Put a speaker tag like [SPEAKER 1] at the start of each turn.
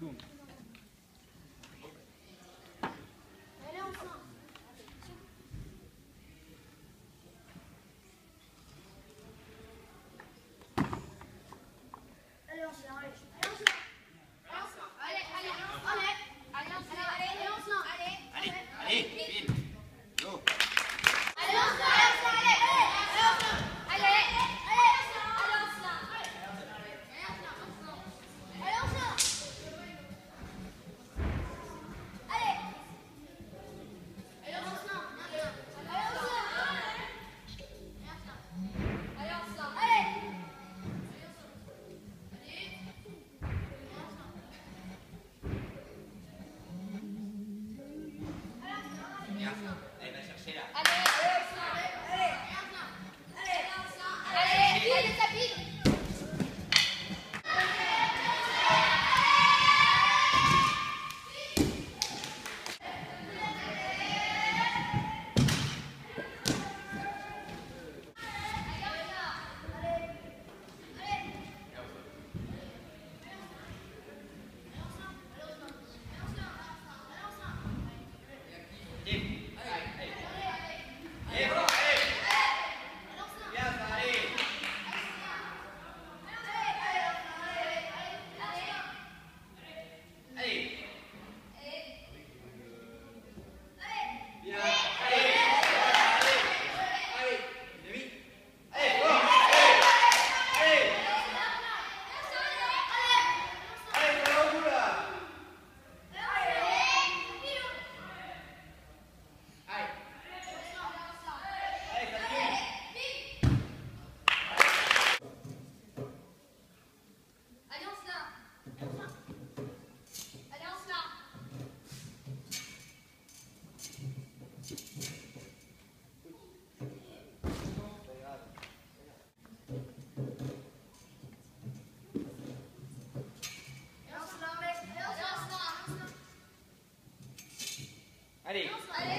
[SPEAKER 1] Grazie.